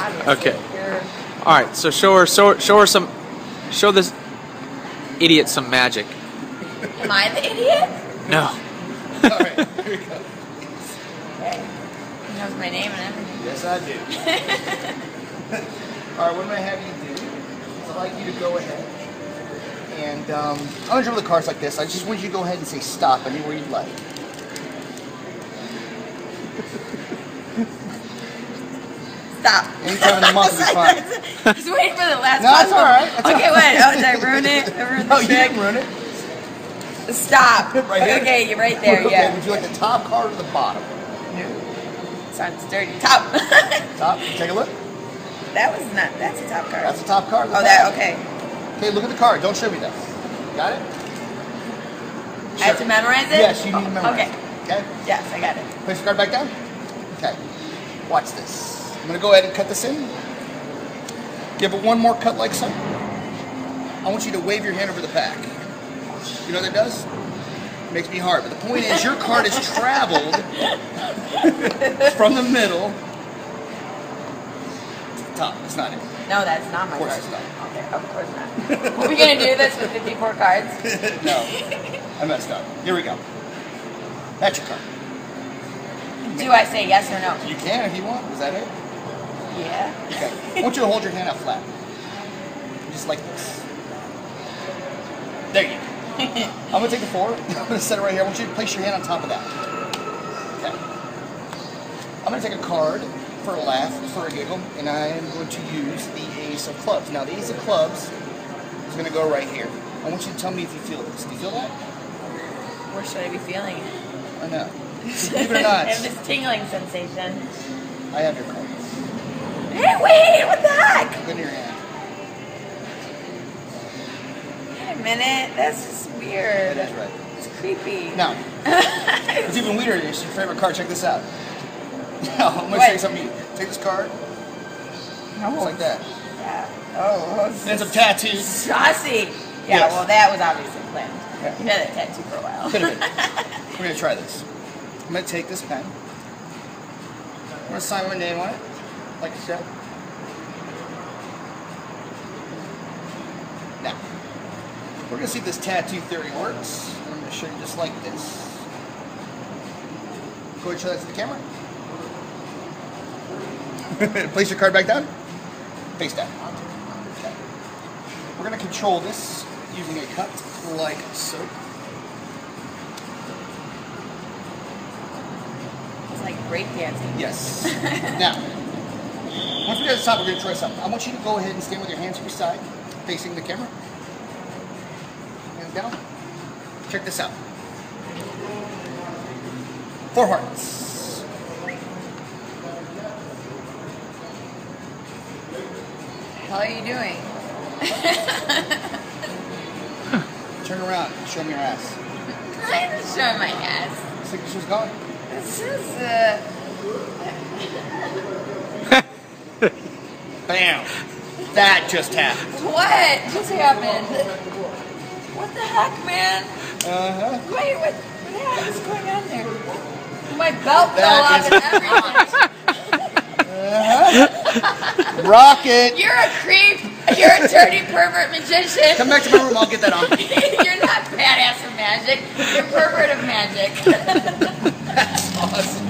obviously. Okay. All right. So show her, show show her some, show this idiot some magic. am I the idiot? No. All right, here we go. Okay. He knows my name and everything. Yes, I do. All right, what am I having you do? I'd like you to go ahead and um, I'm gonna dribble the cards like this. I just want you to go ahead and say stop anywhere you'd like. Stop. Anytime in the month is fine. Was waiting for the last No, it's possible- all right. It's okay, all wait. Oh, did I ruin it? I ruined No, the you trick. didn't ruin it. Stop. Right here? okay, you're right there. Okay, Yeah. would you like the top card or the bottom? Sounds dirty. Top. Top. Take a look. that was not. That's a top card. That's the top card. oh, that. Okay. Okay, look at the card. Don't show me that. Got it? I have to memorize it. Yes, you need to Oh, memorize. Okay. it. Okay. Okay? Yes, I got it. Place the card back down. Okay. Watch this. I'm gonna go ahead and cut this in. Give it one more cut like so. I want you to wave your hand over the pack. You know what that does? It Makes me hard. But the point is, your card has traveled from the middle to the top. It's not it. No, that's not my Of course card. it's not. Okay, of course not. Are we gonna do this with 54 cards? no, I messed up. Here we go. That's your card. Do I say yes or no? You can if you want. Is that it? Yeah. Okay. I want you to hold your hand out flat. Just like this. There you go. I'm gonna take the four. I'm gonna set it right here. I want you to place your hand on top of that. Okay. I'm gonna take a card for a laugh, for a giggle, and I am going to use the ace of clubs. Now the ace of clubs is gonna go right here. I want you to tell me if you feel this. Do you feel that? Where should I be feeling it? I know. Believe it or not, I have this tingling sensation. I have your card. Hey, wait! What the heck? Put in your hand. Wait a minute. That's just weird. That is right. It's creepy. Now, What's even weirder is your favorite card. Check this out. Now, I'm What? show you something. Take this card, No. just like that. Yeah. Oh, And some tattoos. saucy. Yeah, Yes. well, that was obviously planned. Yeah. You had that tattoo for a while. Could have been. We're gonna try this. I'm gonna take this pen. I'm gonna sign my name on it, like you said. Now, we're gonna see if this tattoo theory works. I'm gonna show you just like this. Go ahead and show that to the camera. Place your card back down. Face down. Okay. We're gonna control this using a cut like so. It's like breakdancing. Yes. now, once we get to the top, we're going to try something. I want you to go ahead and stand with your hands to your side, facing the camera. Hands down. Check this out. Four hearts. How are you doing? Turn around. Show me your ass. I'm showing my ass. Signature's gone. This is, uh... Bam. That just happened. What just happened? What the heck, man? Uh-huh. Wait, what, what the heck is going on there? My belt fell off and everything. Rocket. You're a creep. You're a dirty pervert magician. Come back to my room. I'll get that on. You're not badass of magic. You're pervert of magic. That's Awesome.